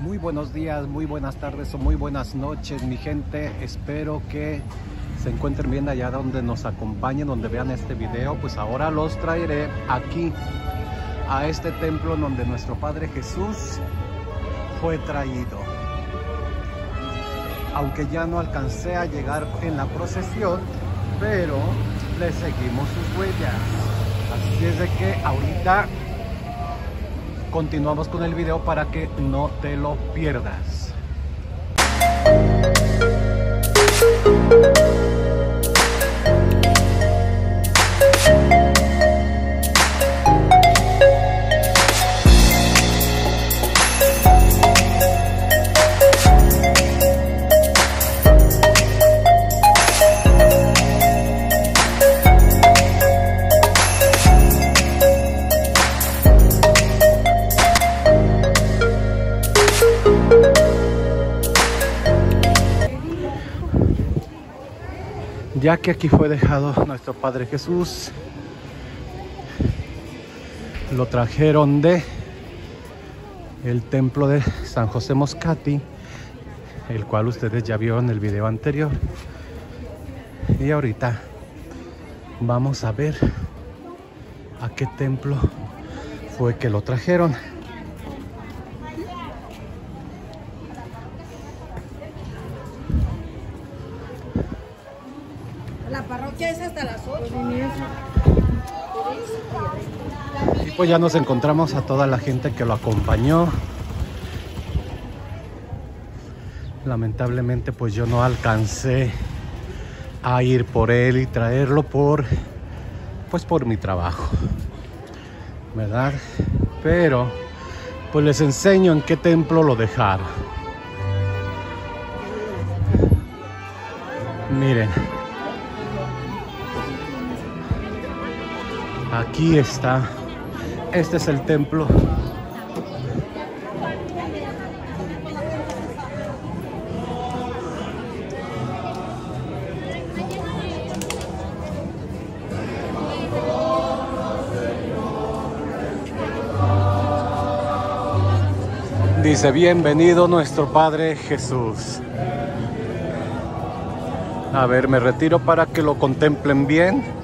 Muy buenos días, muy buenas tardes o muy buenas noches, mi gente. Espero que se encuentren bien allá donde nos acompañen, donde vean este video. Pues ahora los traeré aquí a este templo donde nuestro Padre Jesús fue traído. Aunque ya no alcancé a llegar en la procesión, pero le seguimos sus huellas. Así es de que ahorita continuamos con el video para que no te lo pierdas. Ya que aquí fue dejado nuestro Padre Jesús, lo trajeron de el templo de San José Moscati, el cual ustedes ya vieron en el video anterior. Y ahorita vamos a ver a qué templo fue que lo trajeron. La parroquia es hasta las 8. Y pues ya nos encontramos a toda la gente que lo acompañó. Lamentablemente pues yo no alcancé a ir por él y traerlo por pues por mi trabajo. ¿Verdad? Pero pues les enseño en qué templo lo dejar. Miren. Aquí está. Este es el templo. Dice, bienvenido nuestro Padre Jesús. A ver, me retiro para que lo contemplen bien.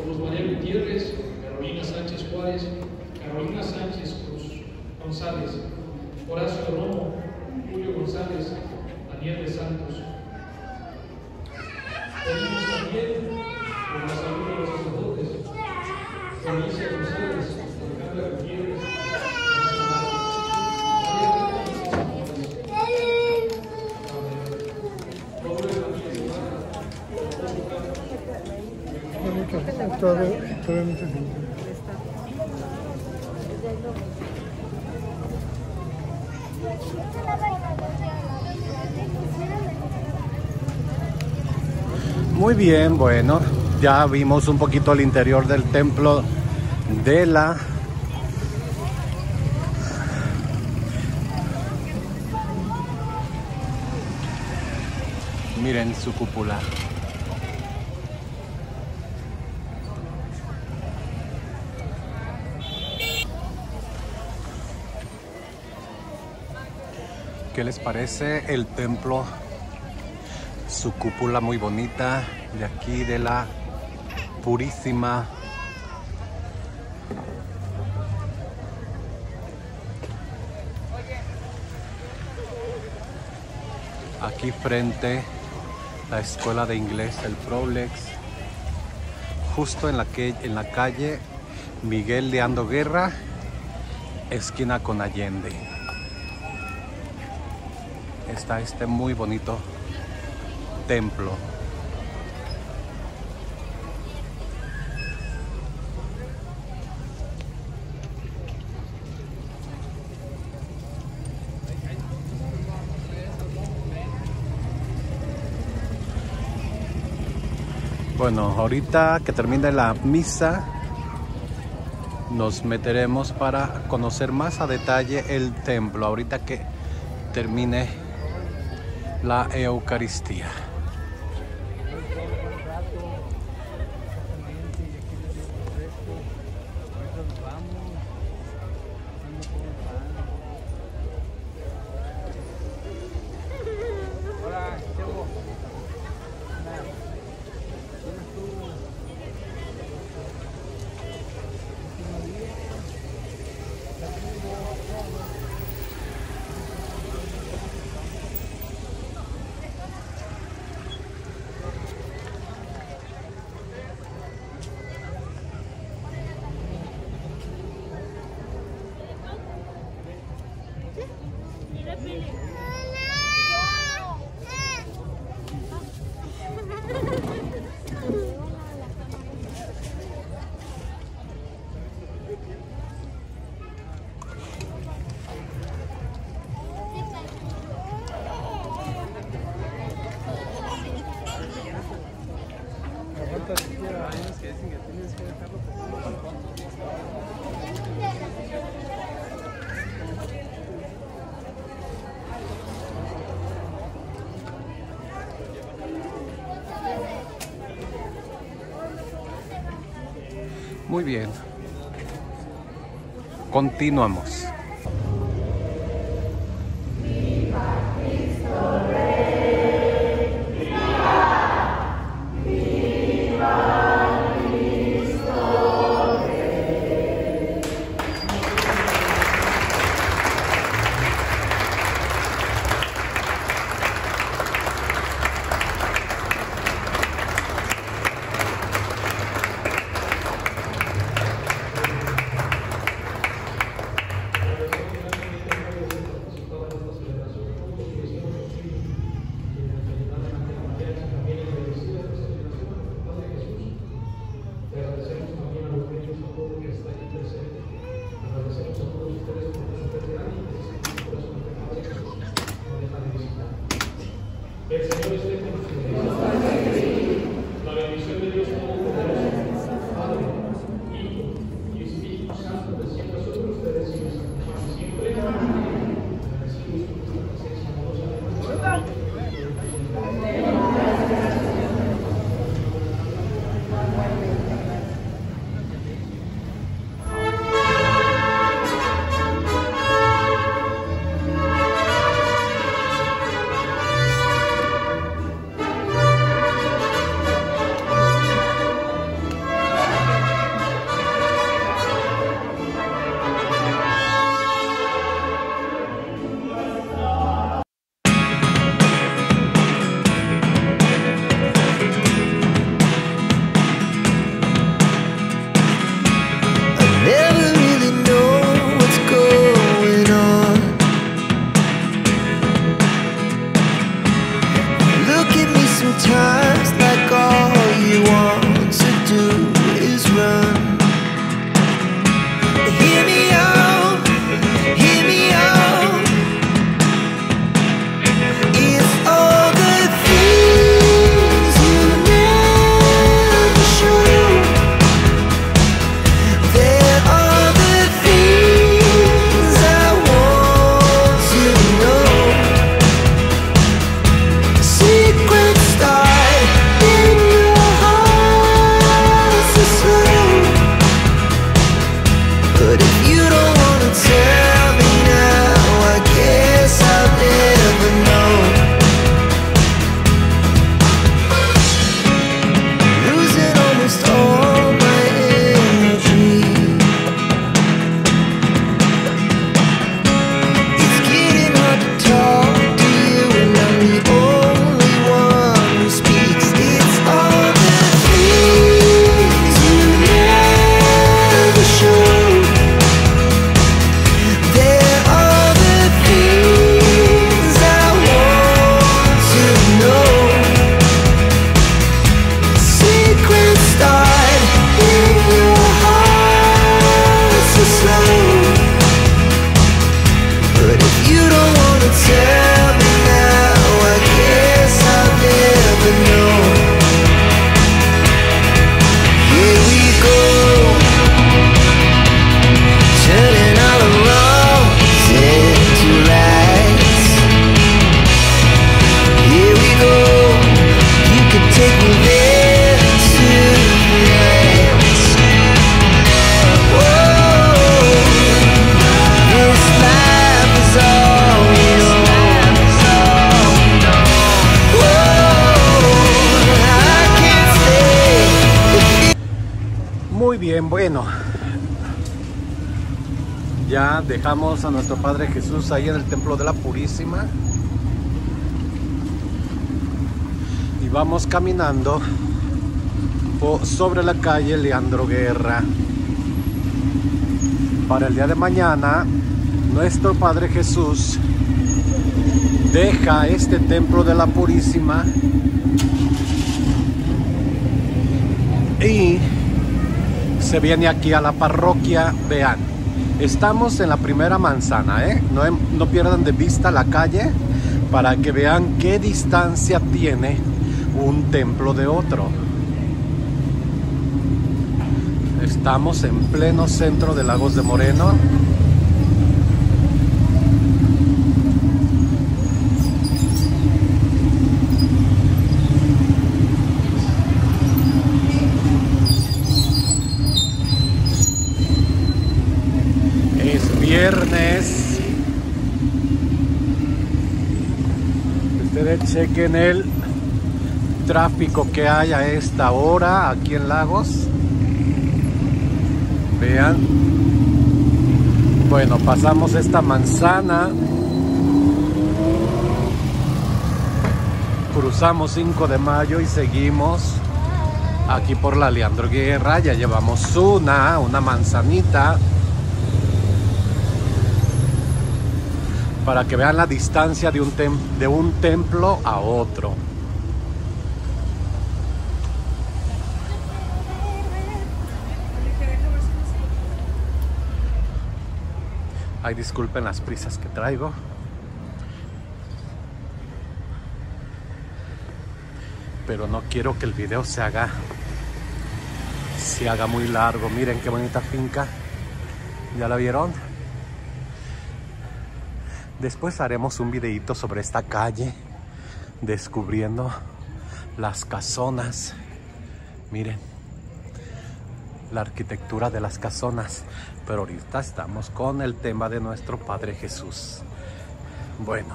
por los María Gutiérrez, Carolina Sánchez Juárez, Carolina Sánchez Cruz González, Horacio Romo, Julio González, Daniel de Santos. Pedimos también por la salud de los sacerdotes, Felicia González, Muy bien, bueno, ya vimos un poquito el interior del templo de la Miren su cúpula. ¿Qué les parece el templo? Su cúpula muy bonita de aquí de la Purísima. Aquí frente la escuela de inglés el Prolex, justo en la, que, en la calle Miguel de Ando Guerra, esquina con Allende. Está este muy bonito templo. Bueno, ahorita que termine la misa, nos meteremos para conocer más a detalle el templo. Ahorita que termine la Eucaristía. Muy bien. Continuamos. Dejamos a nuestro Padre Jesús ahí en el Templo de la Purísima. Y vamos caminando sobre la calle Leandro Guerra. Para el día de mañana, nuestro Padre Jesús deja este Templo de la Purísima y se viene aquí a la parroquia, vean, estamos en la primera manzana, ¿eh? no, em- no pierdan de vista la calle para que vean qué distancia tiene un templo de otro. Estamos en pleno centro de Lagos de Moreno. Es viernes. Ustedes chequen el tráfico que hay a esta hora aquí en Lagos. Vean. Bueno, pasamos esta manzana. Cruzamos 5 de mayo y seguimos aquí por la Leandro Guerra. Ya llevamos una, una manzanita. Para que vean la distancia de un, de un templo a otro. Ay, disculpen las prisas que traigo. Pero no quiero que el video se haga se haga muy largo. Miren qué bonita finca. ¿Ya la vieron? Después haremos un videito sobre esta calle, descubriendo las casonas. Miren, la arquitectura de las casonas. Pero ahorita estamos con el tema de nuestro Padre Jesús. Bueno.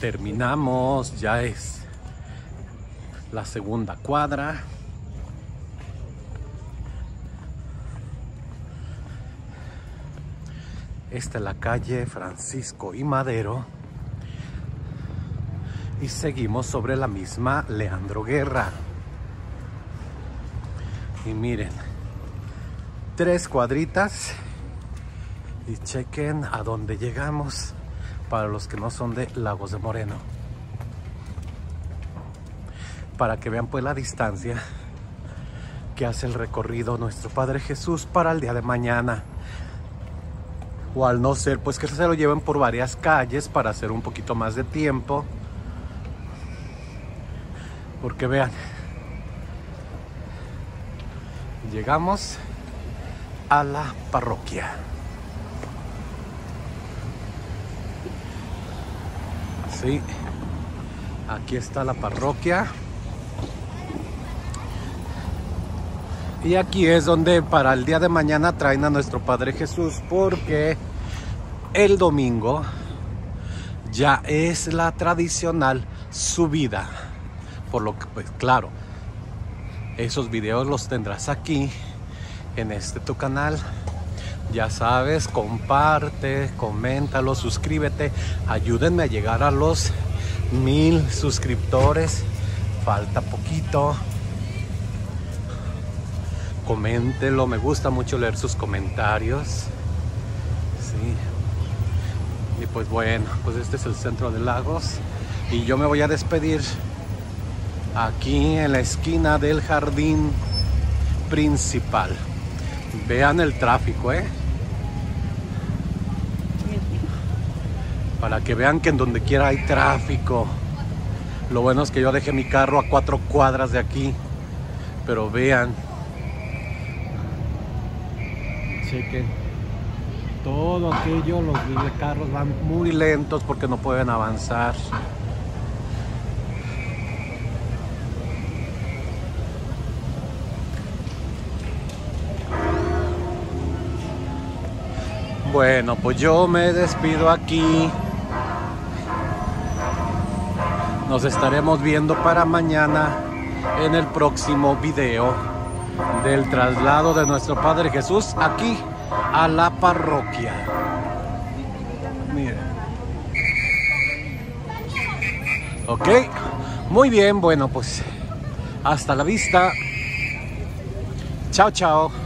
Terminamos, ya es la segunda cuadra. Esta es la calle Francisco y Madero. Y seguimos sobre la misma Leandro Guerra. Y miren, tres cuadritas. Y chequen a dónde llegamos para los que no son de Lagos de Moreno. Para que vean pues la distancia que hace el recorrido nuestro Padre Jesús para el día de mañana o al no ser, pues que se lo lleven por varias calles para hacer un poquito más de tiempo. Porque vean, llegamos a la parroquia. Sí, aquí está la parroquia. Y aquí es donde para el día de mañana traen a nuestro Padre Jesús porque el domingo ya es la tradicional subida. Por lo que, pues claro, esos videos los tendrás aquí en este tu canal. Ya sabes, comparte, coméntalo, suscríbete. Ayúdenme a llegar a los mil suscriptores. Falta poquito coméntelo, me gusta mucho leer sus comentarios. Sí. Y pues bueno, pues este es el centro de Lagos y yo me voy a despedir aquí en la esquina del jardín principal. Vean el tráfico, ¿eh? Para que vean que en donde quiera hay tráfico. Lo bueno es que yo dejé mi carro a cuatro cuadras de aquí. Pero vean, chequen todo aquello los carros van muy lentos porque no pueden avanzar. Bueno pues yo me despido aquí. Nos estaremos viendo para mañana en el próximo video del traslado de nuestro Padre Jesús aquí a la parroquia. Miren. Ok, muy bien, bueno pues hasta la vista. Chao, chao.